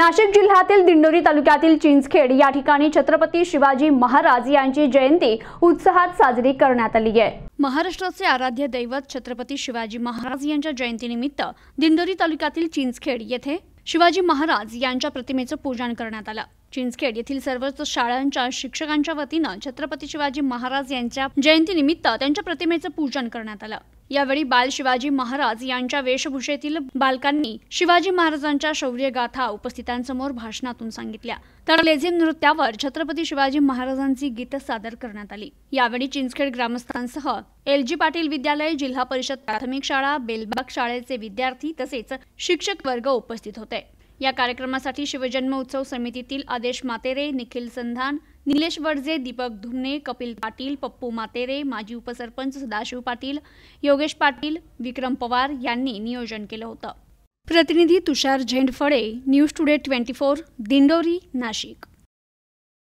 नाशिक जिल्ह्यातील दिंडोरी तालुक्यातील चिंचखेड या ठिकाणी छत्रपती शिवाजी महाराज यांची जयंती उत्साहात साजरी करण्यात आली आहे. महाराष्ट्राचे आराध्य दैवत छत्रपती शिवाजी महाराज यांच्या जयंतीनिमित्त दिंडोरी तालुक्यातील चिंचखेड येथे शिवाजी महाराज यांच्या प्रतिमेचं पूजन करण्यात आलं. चिंचखेड येथील सर्वच शाळांच्या शिक्षकांच्या वतीनं छत्रपती शिवाजी महाराज यांच्या जयंतीनिमित्त त्यांच्या प्रतिमेचं पूजन करण्यात आलं. यावेळी बाल शिवाजी महाराज यांच्या वेशभूषेतील बालकांनी शिवाजी महाराजांच्या शौर्यगाथा उपस्थितांसमोर भाषणातून सांगितल्या. तर लेझिम नृत्यावर छत्रपती शिवाजी महाराजांची गीतं सादर करण्यात आली. यावेळी चिंचखेड ग्रामस्थांसह एल जी पाटील विद्यालय जिल्हा परिषद प्राथमिक शाळा बेलबाग शाळेचे विद्यार्थी तसेच शिक्षक वर्ग उपस्थित होते. या कार्यक्रमासाठी शिवजन्म उत्सव समितीतील आदेश मातेरे निखिल संधान निलेश वडजे दीपक धुमने कपिल पाटील पप्पू मातेरे माजी उपसरपंच सदाशिव पाटील योगेश पाटील विक्रम पवार यांनी नियोजन केलं होतं. प्रतिनिधी Tushar Zendphale news today twenty four Dindori Nashik.